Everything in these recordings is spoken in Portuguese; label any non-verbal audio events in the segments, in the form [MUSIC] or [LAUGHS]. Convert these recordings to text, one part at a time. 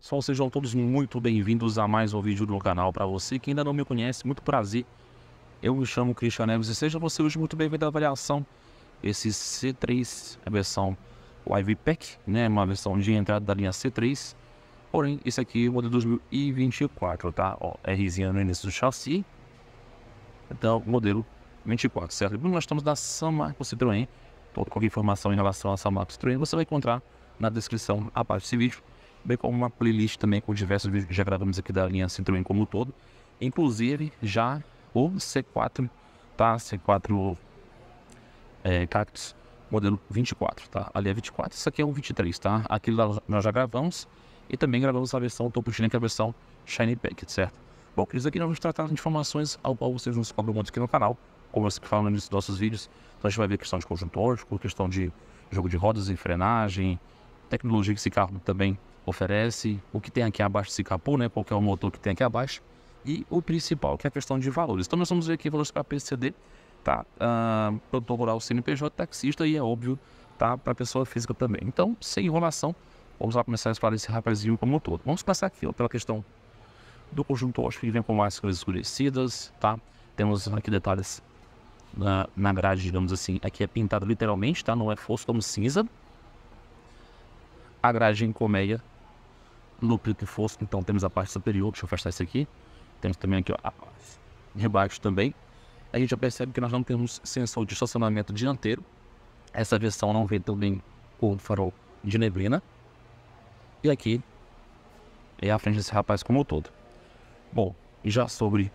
Pessoal, sejam todos muito bem-vindos a mais um vídeo do canal. Para você que ainda não me conhece, muito prazer. Eu me chamo Christian Neves e seja você hoje muito bem-vindo à avaliação. Esse C3 é a versão Ivy Pack, né? Uma versão de entrada da linha C3. Porém, esse aqui é o modelo 2024, tá? Ó, Rzinha no início do chassi. Então, modelo 24, certo? Nós estamos da Samarco Citroën. Toda qualquer informação em relação a Samarco Citroën você vai encontrar na descrição abaixo desse vídeo bem como uma playlist também com diversos vídeos que já gravamos aqui da linha Citroën como um todo. Inclusive já o C4, tá? C4 é, Cactus modelo 24, tá? Ali é 24, isso aqui é o 23, tá? Aqui nós já gravamos e também gravamos a versão Topo que é a versão Shiny Packet, certo? Bom, queridos, aqui nós vamos tratar de informações ao qual vocês nos cobram muito aqui no canal, como eu sempre falo no início dos nossos vídeos. Então a gente vai ver questão de conjuntor, questão de jogo de rodas e frenagem, tecnologia que esse carro também oferece, o que tem aqui abaixo desse capô, né, qual é o motor que tem aqui abaixo, e o principal, que é a questão de valores. Então nós vamos ver aqui valores para PCD, tá? Uh, produtor rural, CNPJ, taxista e é óbvio, tá? Para pessoa física também. Então, sem enrolação, vamos lá começar a esse rapazinho como um todo. Vamos passar aqui ó, pela questão do conjunto ótico que vem com mais cores escurecidas, tá? Temos aqui detalhes na, na grade, digamos assim, aqui é pintado literalmente, tá? Não é fosco como cinza. A grade em colmeia no preto fosco, então temos a parte superior, deixa eu afastar isso aqui. Temos também aqui ó, a parte de baixo também. A gente já percebe que nós não temos sensor de estacionamento dianteiro. Essa versão não vem também com farol de neblina. E aqui é a frente desse rapaz como um todo. Bom, e já sobre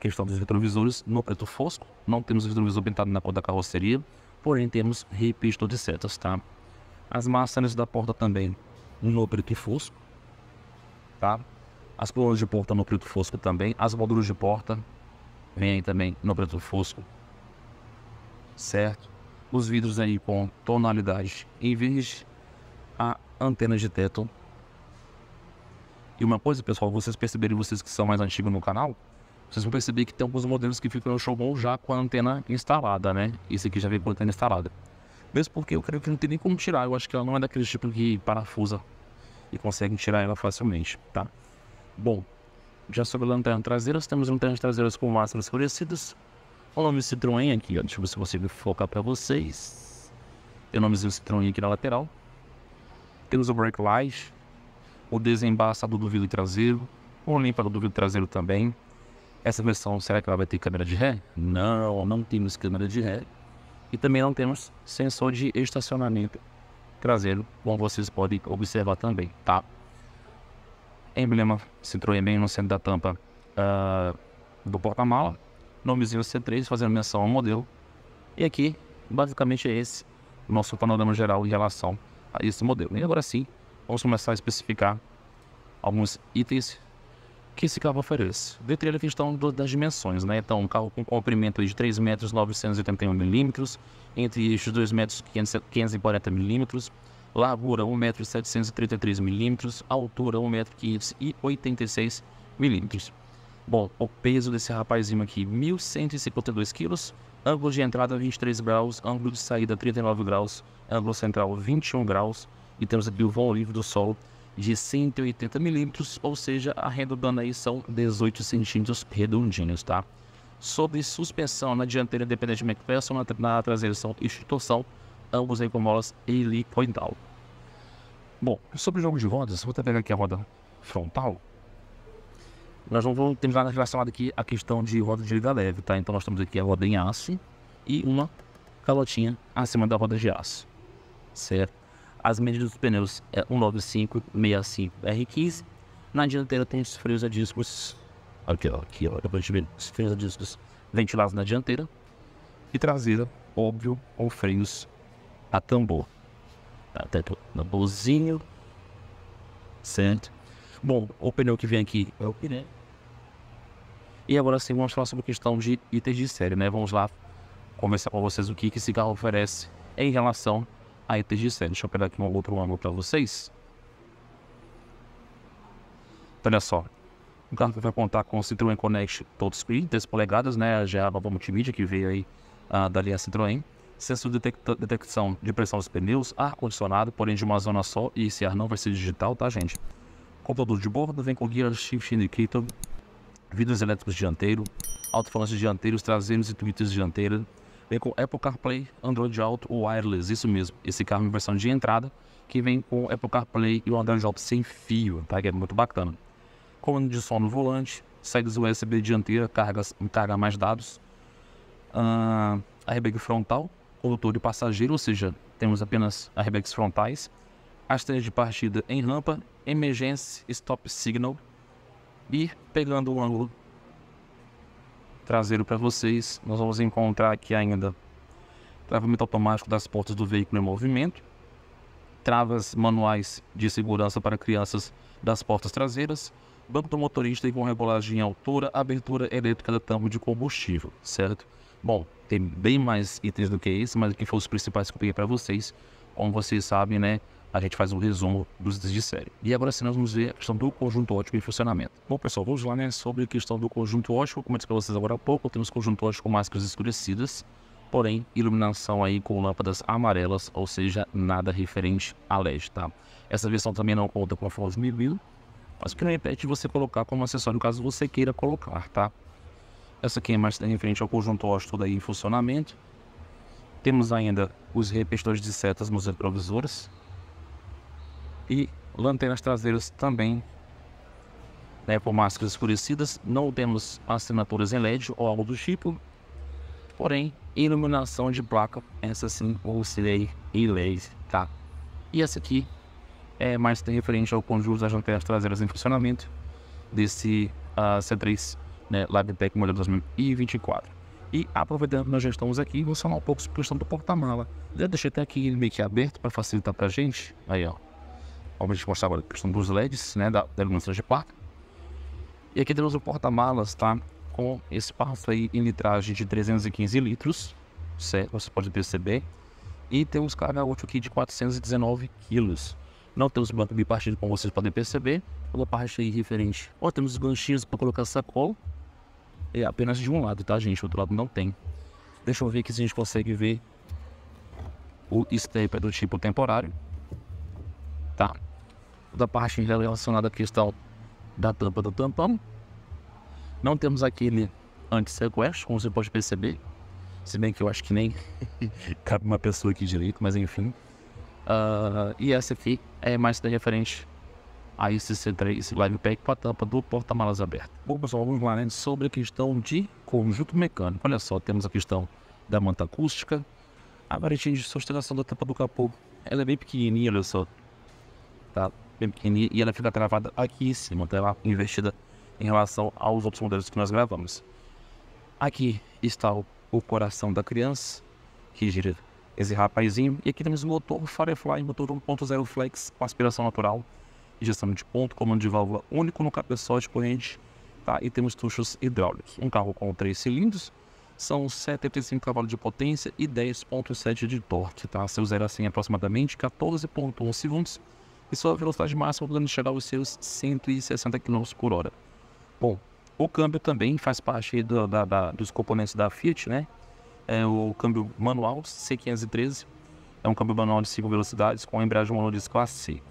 questão dos retrovisores, no preto fosco, não temos o retrovisor pintado na cor da carroceria, porém temos repisto de setas, tá? As maçãs da porta também no preto fosco, tá? As colunas de porta no preto fosco também, as molduras de porta vêm também no preto fosco, certo? Os vidros aí com tonalidade em verde, a antena de teto. E uma coisa, pessoal, vocês perceberem, vocês que são mais antigos no canal, vocês vão perceber que tem alguns modelos que ficam no showroom já com a antena instalada, né? Esse aqui já vem com a antena instalada. Mesmo porque eu creio que não tem nem como tirar. Eu acho que ela não é daquele tipo que parafusa e consegue tirar ela facilmente, tá? Bom, já sobre a lanterna traseira, temos lanternas traseiras com máscaras escurecidas. O nome Citroën aqui, ó, deixa eu ver se eu consigo focar para vocês. Tem o nomezinho Citroën aqui na lateral. Temos o brake light, o desembaçador do vidro traseiro, o limpador do vidro traseiro também. Essa versão, será que ela vai ter câmera de ré? Não, não temos câmera de ré. E também não temos sensor de estacionamento traseiro, como vocês podem observar também, tá? Emblema Citroën bem no centro da tampa uh, do porta-mala, nomezinho C3 fazendo menção ao modelo. E aqui, basicamente é esse o nosso panorama geral em relação a esse modelo. E agora sim, vamos começar a especificar alguns itens que esse carro oferece. Dentre ele a questão das dimensões, né? Então, um carro com comprimento de 3 metros 981 milímetros, entre eixos 2 metros 540 milímetros, largura 1 metro 733 milímetros, altura 1 metro 586 milímetros. Bom, o peso desse rapazinho aqui, 1.152 quilos, ângulo de entrada 23 graus, ângulo de saída 39 graus, ângulo central 21 graus, e temos aqui o vão livre do solo de 180 milímetros, ou seja, arredondando aí são 18 centímetros redondinhos, tá? Sobre suspensão na dianteira, independente de McPherson, na, traseira são torção, ambos aí com molas helicoidal. Bom, sobre o jogo de rodas, vou até pegar aqui a roda frontal. Nós não vamos ter nada relacionado aqui a questão de roda de liga leve, tá? Então nós temos aqui a roda em aço e uma calotinha acima da roda de aço, certo? As medidas dos pneus é 19565 R15. Na dianteira tem os freios a discos. Aqui, ó, aqui, ó, depois de ver os freios a discos ventilados na dianteira. E traseira, óbvio, com freios a tambor. Tá, teto tamborzinho. Certo? Bom, o pneu que vem aqui é o pneu. E agora sim vamos falar sobre a questão de itens de série, né? Vamos lá conversar com vocês o que esse carro oferece em relação a ETG7. Deixa eu pegar aqui um outro ângulo para vocês. Então, olha só. O carro vai contar com o Citroën Connect Touchscreen, 10 polegadas, né? Já é a nova multimídia que veio aí uh, da linha Citroën. Sensor de detecção de pressão dos pneus, ar-condicionado, porém de uma zona só, e esse ar não vai ser digital, tá, gente? computador de bordo, vem com Gear Shift Indicator, vidros elétricos dianteiro, alto-falantes dianteiros, traseiros e tweeters dianteira. Vem com Apple CarPlay, Android Auto Wireless, isso mesmo. Esse carro é uma versão de entrada que vem com Apple CarPlay e o Android Auto sem fio, tá? Que é muito bacana. Comando de som no volante, saídas USB dianteira, cargas, carga mais dados. Uh, airbag frontal, condutor e passageiro, ou seja, temos apenas airbags frontais. As de partida em rampa, emergência, stop signal. E pegando o ângulo traseiro para vocês, nós vamos encontrar aqui ainda travamento automático das portas do veículo em movimento, travas manuais de segurança para crianças das portas traseiras, banco do motorista com regulagem em altura, abertura elétrica da tampa de combustível, certo? Bom, tem bem mais itens do que isso, mas aqui foram os principais que eu peguei para vocês. Como vocês sabem, né? A gente faz um resumo dos itens de série. E agora sim nós vamos ver a questão do conjunto ótico em funcionamento. Bom, pessoal, vamos lá, né? Sobre a questão do conjunto ótico. Como eu disse para vocês agora há pouco, temos conjunto ótico com máscaras escurecidas porém iluminação aí com lâmpadas amarelas, ou seja, nada referente a LED, tá? Essa versão também não conta com a Force 1000, mas que não impede você colocar como acessório caso você queira colocar, tá? Essa aqui é mais referente ao conjunto óstico aí em funcionamento. Temos ainda os repetidores de setas nos retrovisores e lanternas traseiras também né, por máscaras escurecidas. Não temos assinaturas em LED ou algo do tipo, porém iluminação de placa, essa sim usei e laser, tá? E essa aqui é mais referente ao conjunto das lanternas traseiras em funcionamento desse uh, C3 né, Pack modelo 2024. E aproveitando que nós já estamos aqui, vou falar um pouco sobre a questão do porta-mala. Já deixei até aqui meio que aberto para facilitar para a gente. Aí, ó. Vamos mostrar agora a questão dos LEDs, né, da, da iluminação de placa. E aqui temos o porta-malas, tá? com espaço aí em litragem de 315 litros, certo? Você pode perceber. E temos carga útil aqui de 419 quilos. Não temos banco bipartido, como vocês podem perceber. Toda parte aí referente. Ó, temos ganchinhos para colocar sacola. É apenas de um lado, tá, gente? O outro lado não tem. Deixa eu ver aqui se a gente consegue ver o step do tipo temporário. Tá. Toda parte relacionada à questão da tampa do tampão. Não temos aquele anti-sequestro, como você pode perceber. Se bem que eu acho que nem [LAUGHS] cabe uma pessoa aqui direito, mas enfim. Uh, e essa aqui é mais referente a esse C3 Live Pack com a tampa do porta-malas aberto. Bom, pessoal, vamos lá, né? Sobre a questão de conjunto mecânico. Olha só, temos a questão da manta acústica, a varetinha de sustentação da tampa do capô. Ela é bem pequenininha, olha só. Tá? Bem pequenininha e ela fica travada aqui em cima, tá? Ela investida em relação aos outros modelos que nós gravamos. Aqui está o, o coração da criança, que gira esse rapazinho. E aqui temos o motor Firefly, motor 1.0 Flex com aspiração natural, injeção de ponto, comando de válvula único no cabeçote corrente, tá? E temos tuchos hidráulicos. Um carro com 3 cilindros, são 75 cavalos de potência e 10.7 de torque, tá? Seu 0 a 100 aproximadamente 14.1 segundos e sua velocidade máxima podendo chegar aos seus 160 km por hora. Bom, o câmbio também faz parte do, da, da, dos componentes da Fiat, né? É o câmbio manual C513, é um câmbio manual de 5 velocidades com embreagem monodisk classe C.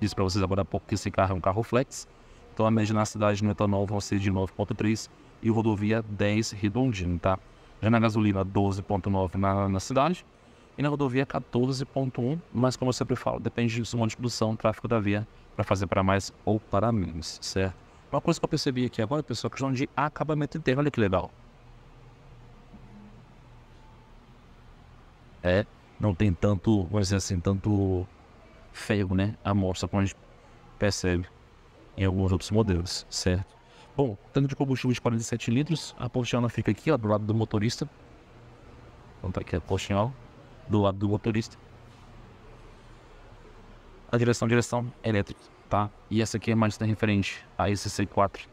Disse para vocês agora há pouco que esse carro é um carro flex, então a média na cidade no etanol vão ser de 9.3 e rodovia 10 redondinho, tá? Já na gasolina 12.9 na, na cidade e na rodovia 14.1, mas como eu sempre falo, depende do modo de produção, tráfego da via, para fazer para mais ou para menos, certo? Uma coisa que eu percebi aqui agora, pessoal, a questão de acabamento interno. Olha que legal. É, não tem tanto, vamos dizer assim, tanto ferro, né? A mostra como a gente percebe em alguns outros modelos, certo? Bom, tanque de combustível de 47 litros, a portinhola fica aqui, ó, do lado do motorista. Então tá aqui a portinhola, do lado do motorista. A direção, direção elétrica tá? E essa aqui é mais referente a esse C4,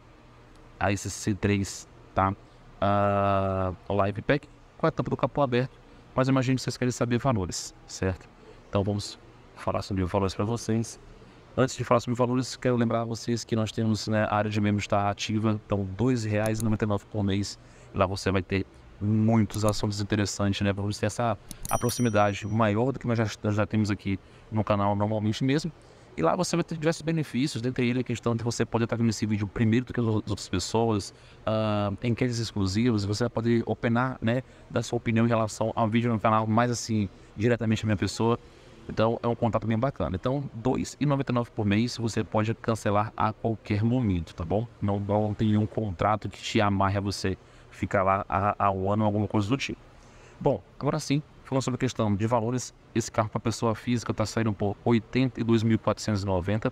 a esse C3, tá? Uh, Live Pack com a tampa do capô aberto, mas imagino que vocês querem saber valores, certo? Então vamos falar sobre valores para vocês. Antes de falar sobre valores, quero lembrar vocês que nós temos né, a área de membros está ativa, então R$ 2,99 por mês. Lá você vai ter muitos assuntos interessantes, né? Para você ter essa a proximidade maior do que nós já, já temos aqui no canal normalmente mesmo. E lá você vai ter diversos benefícios, dentre eles a questão de você poder estar vendo esse vídeo primeiro do que as outras pessoas, uh, enquetes exclusivas, você vai poder opinar, né, dar sua opinião em relação ao vídeo no canal, mais assim, diretamente a minha pessoa. Então é um contato bem bacana. Então, R$ 2,99 por mês você pode cancelar a qualquer momento, tá bom? Não, não tem nenhum contrato que te amarre a você ficar lá há, há um ano ou alguma coisa do tipo. Bom, agora sim, falando sobre a questão de valores, esse carro para pessoa física está saindo por 82.490,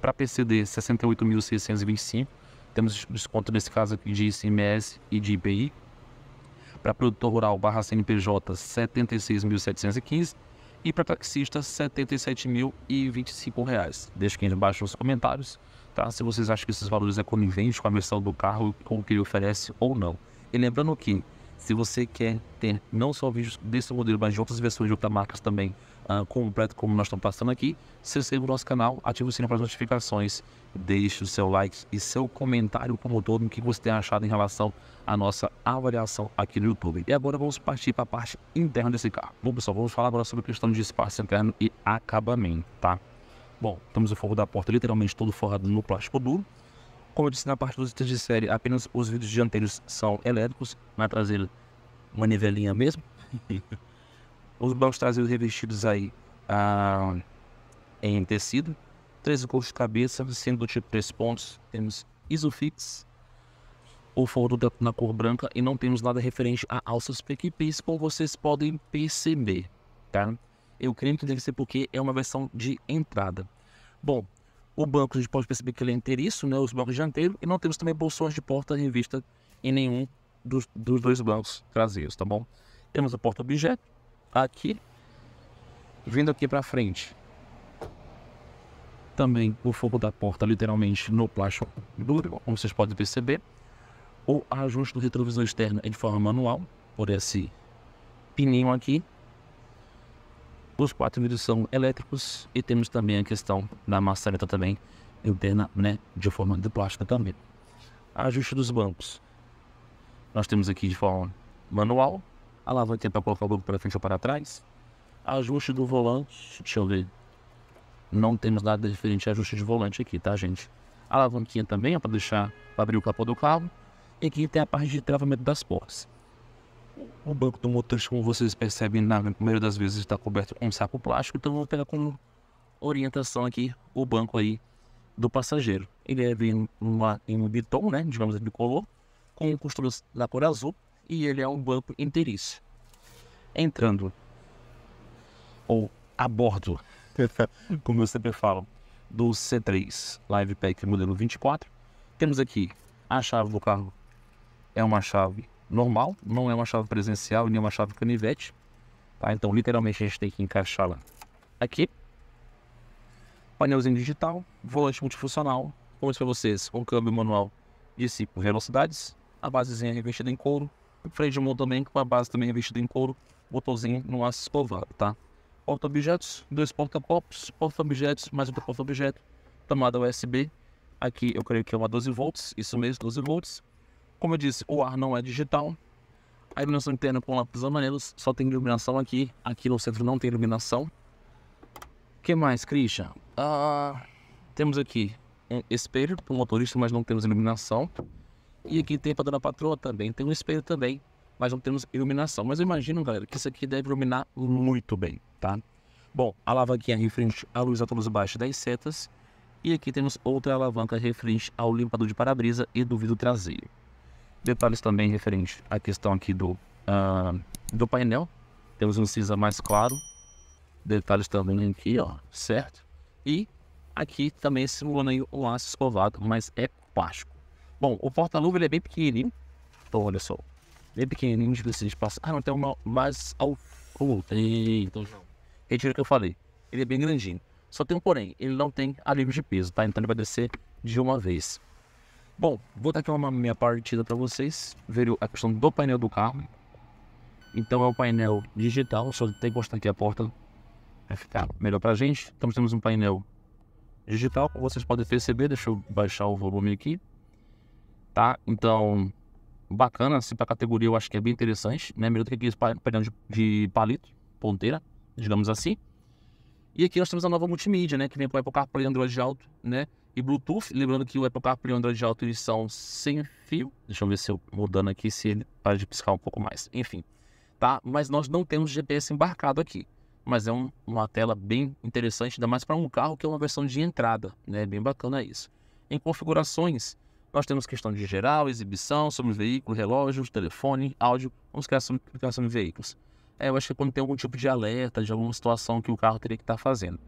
para PCD 68.625, temos desconto nesse caso aqui de ICMS e de IPI, para produtor rural barra CNPJ 76.715 e para taxista R$ 77.025. Deixa aqui embaixo nos comentários tá? se vocês acham que esses valores é conivente com a versão do carro, com o que ele oferece ou não. E lembrando que se você quer ter não só vídeos desse modelo, mas de outras versões de outras marcas também, uh, completo como nós estamos passando aqui, se inscreva no nosso canal, ative o sininho para as notificações, deixe o seu like e seu comentário como todo, o que você tem achado em relação à nossa avaliação aqui no YouTube. E agora vamos partir para a parte interna desse carro. Bom pessoal, vamos falar agora sobre a questão de espaço interno e acabamento, tá? Bom, temos o forro da porta literalmente todo forrado no plástico duro. Como eu disse na parte dos itens de série, apenas os vidros dianteiros são elétricos, na traseira uma nivelinha mesmo. [LAUGHS] os bancos traseiros revestidos aí ah, em tecido, três encoxos de cabeça, sendo do tipo três pontos, temos Isofix, o forro na cor branca e não temos nada referente a alças PQPs, como vocês podem perceber, tá? Eu creio que deve ser porque é uma versão de entrada. Bom, o banco a gente pode perceber que ele é inteiriço, né, os bancos dianteiros, e não temos também bolsões de porta revista em nenhum dos, dos dois bancos traseiros, tá bom? Temos a porta objeto aqui, vindo aqui para frente. Também o fogo da porta literalmente no plástico duro, como vocês podem perceber. O ajuste do retrovisor externo é de forma manual, por esse pininho aqui, os quatro vidros são elétricos e temos também a questão da maçaneta também interna, né, de forma de plástico também. Ajuste dos bancos. Nós temos aqui de forma manual, a alavanca para colocar o banco para frente ou para trás. Ajuste do volante, deixa eu ver. Não temos nada diferente a ajuste de volante aqui, tá, gente? A alavanquinha também é para deixar, para abrir o capô do carro. E aqui tem a parte de travamento das portas. O banco do motorista, como vocês percebem, na maioria das vezes está coberto com um saco plástico, então vou pegar como orientação aqui o banco aí do passageiro. Ele é em, uma, em um bitom, né, digamos assim, bicolor, com costuras da cor azul e ele é um banco inteiriço. Entrando ou a bordo, [LAUGHS] como eu sempre falo, do C3 Live Pack modelo 24, temos aqui a chave do carro, é uma chave normal, não é uma chave presencial nem uma chave canivete. Tá? Então, literalmente, a gente tem que encaixá-la aqui. Painelzinho digital, volante multifuncional, como disse para vocês, um câmbio manual de 5 velocidades, a basezinha revestida em couro, freio de mão também com a base também revestida em couro, botãozinho no aço escovado, tá? Porta-objetos, dois porta-copos, porta-objetos, mais outro porta-objeto, tomada USB, aqui eu creio que é uma 12 volts, isso mesmo, 12 volts, como eu disse, o ar não é digital. A iluminação interna com lâmpadas amarelas só tem iluminação aqui. Aqui no centro não tem iluminação. O que mais, Christian? Ah, temos aqui um espelho para o motorista, mas não temos iluminação. E aqui tem para dona patroa também. Tem um espelho também, mas não temos iluminação. Mas eu imagino, galera, que isso aqui deve iluminar muito bem, tá? Bom, a alavanquinha referente à luz alta luz baixa das setas. E aqui temos outra alavanca referente ao limpador de para-brisa e do vidro traseiro. Detalhes também referentes à questão aqui do, uh, do painel. Temos um cinza mais claro. Detalhes também aqui, ó, certo? E aqui também simulando aí um aço escovado, mas é plástico. Bom, o porta-luva é bem pequenininho. Então, olha só. Bem pequenininho, de de espaço. Ah, não tem uma mais fundo. Então, retira o que eu falei. Ele é bem grandinho. Só tem um porém, ele não tem alívio de peso, tá? Então ele vai descer de uma vez. Bom, vou dar aqui uma minha partida para vocês verem a questão do painel do carro. Então é o painel digital, só tem que encostar aqui a porta, vai ficar melhor pra gente. Então temos um painel digital, como vocês podem perceber, deixa eu baixar o volume aqui. Tá, então, bacana, assim, pra categoria eu acho que é bem interessante, né? Melhor do que aquele painel de, de palito, ponteira, digamos assim. E aqui nós temos a nova multimídia, né? Que vem com o Apple CarPlay Android Auto, né? E Bluetooth. Lembrando que o Apple CarPlay Android Auto eles são sem fio. Deixa eu ver se eu mudando aqui, se ele para de piscar um pouco mais. Enfim, tá? Mas nós não temos GPS embarcado aqui. Mas é um, uma tela bem interessante, ainda mais para um carro que é uma versão de entrada, né? Bem bacana isso. Em configurações, nós temos questão de geral, exibição, sobre o veículo, relógio, telefone, áudio. Vamos criar sobre aplicação de veículos. É, eu acho que quando tem algum tipo de alerta, de alguma situação que o carro teria que estar tá fazendo.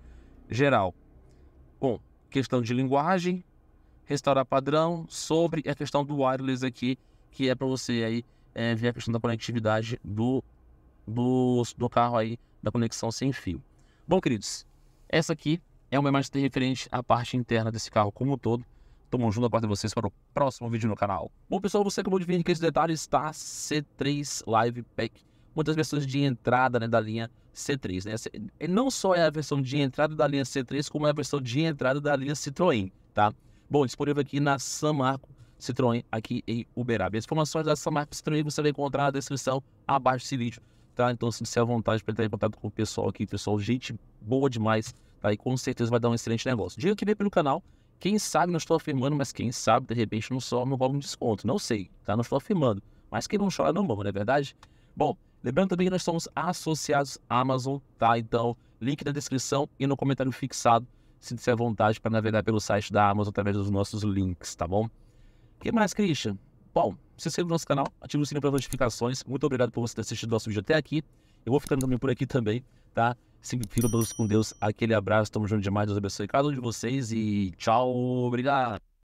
Geral. Bom, questão de linguagem, restaurar padrão, sobre a questão do wireless aqui, que é para você aí é, ver a questão da conectividade do, do, do carro aí, da conexão sem fio. Bom, queridos, essa aqui é uma imagem referente à parte interna desse carro como um todo. Tamo junto, aguardo vocês para o próximo vídeo no canal. Bom, pessoal, você acabou de ver que esse detalhe está C3 Live Pack. Das versões de entrada né, da linha C3. Né? Não só é a versão de entrada da linha C3, como é a versão de entrada da linha Citroën, tá? Bom, disponível aqui na Samarco Citroën, aqui em Uberaba. As informações da Samarco Citroën você vai encontrar na descrição abaixo desse vídeo, tá? Então, se à vontade para entrar em contato com o pessoal aqui, pessoal, gente boa demais, tá? E com certeza vai dar um excelente negócio. Diga que vem pelo canal, quem sabe, não estou afirmando, mas quem sabe, de repente, não só não rola um desconto. Não sei, tá? Não estou afirmando. Mas quem não chora não mama, não é verdade? Bom, lembrando também que nós somos associados à Amazon, tá? Então, link na descrição e no comentário fixado. Sinta-se à vontade para navegar pelo site da Amazon através dos nossos links, tá bom? O que mais, Christian? Bom, se inscreva no nosso canal, ative o sininho para notificações. Muito obrigado por você ter assistido nosso vídeo até aqui. Eu vou ficando também por aqui também, tá? Fica todos com Deus. Aquele abraço, tamo junto demais. Deus abençoe cada um de vocês e tchau, obrigado.